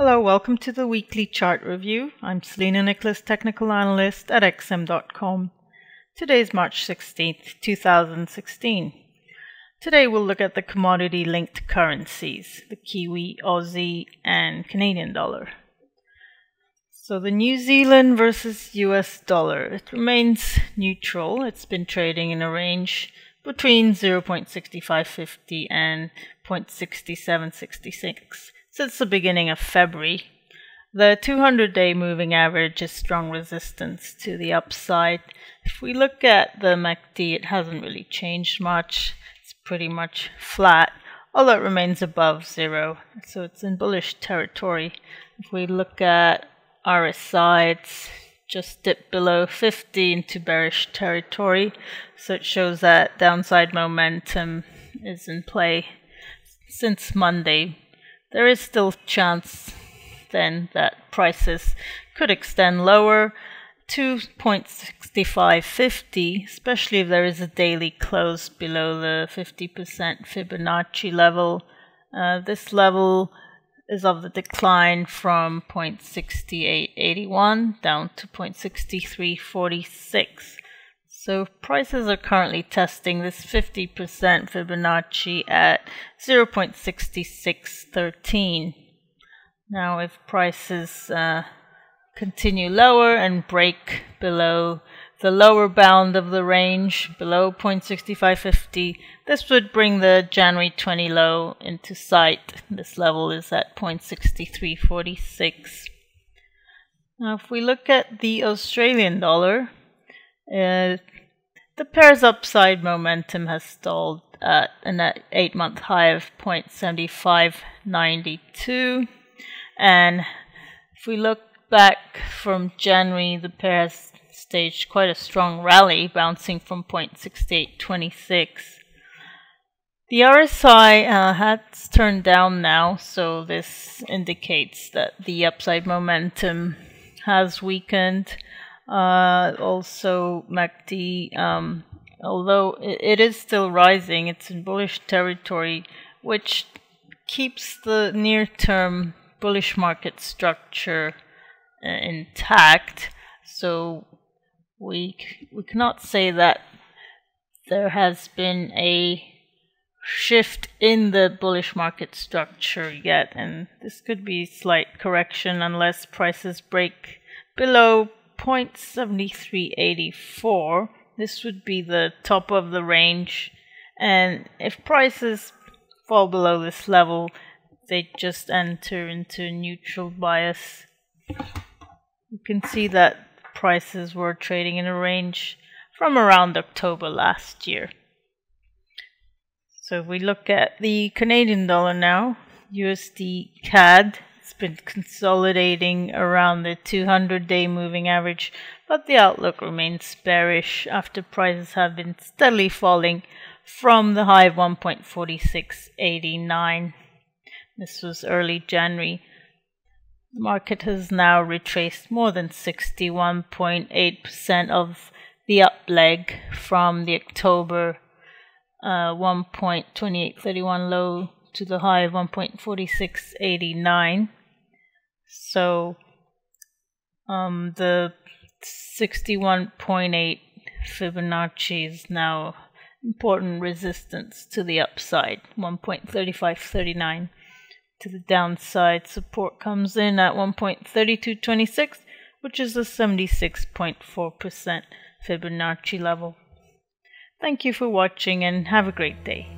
Hello, welcome to the weekly chart review. I'm Selena Nicholas, technical analyst at XM.com. Today is March 16th, 2016. Today we'll look at the commodity linked currencies, the Kiwi, Aussie, and Canadian dollar. So the New Zealand versus US dollar, it remains neutral. It's been trading in a range between 0.6550 and 0.6766 since the beginning of February. The 200 day moving average is strong resistance to the upside. If we look at the MACD, it hasn't really changed much. It's pretty much flat, although it remains above zero, so it's in bullish territory. If we look at RSI, it's just dipped below 50 into bearish territory, so it shows that downside momentum is in play since Monday there is still chance then that prices could extend lower to 0.6550, especially if there is a daily close below the 50% Fibonacci level. Uh, this level is of the decline from 0.6881 down to 0.6346. So prices are currently testing this 50% Fibonacci at 0.6613. Now if prices uh, continue lower and break below the lower bound of the range, below 0.6550, this would bring the January 20 low into sight. This level is at 0.6346. Now if we look at the Australian dollar, uh, the pair's upside momentum has stalled at an eight month high of 0.7592. And if we look back from January, the pair has staged quite a strong rally, bouncing from 0.6826. The RSI uh, has turned down now, so this indicates that the upside momentum has weakened. Uh, also, MACD, um, although it is still rising, it's in bullish territory, which keeps the near term bullish market structure uh, intact. So we we cannot say that there has been a shift in the bullish market structure yet, and this could be slight correction unless prices break below 0.7384. This would be the top of the range. And if prices fall below this level, they just enter into neutral bias. You can see that prices were trading in a range from around October last year. So if we look at the Canadian dollar now, USD CAD been consolidating around the 200 day moving average, but the outlook remains bearish after prices have been steadily falling from the high of 1.4689. This was early January. The market has now retraced more than 61.8% of the up leg from the October uh, 1.2831 low to the high of 1.4689. So um, the 61.8 Fibonacci is now important resistance to the upside, 1.3539 to the downside. Support comes in at 1.3226, which is a 76.4% Fibonacci level. Thank you for watching and have a great day.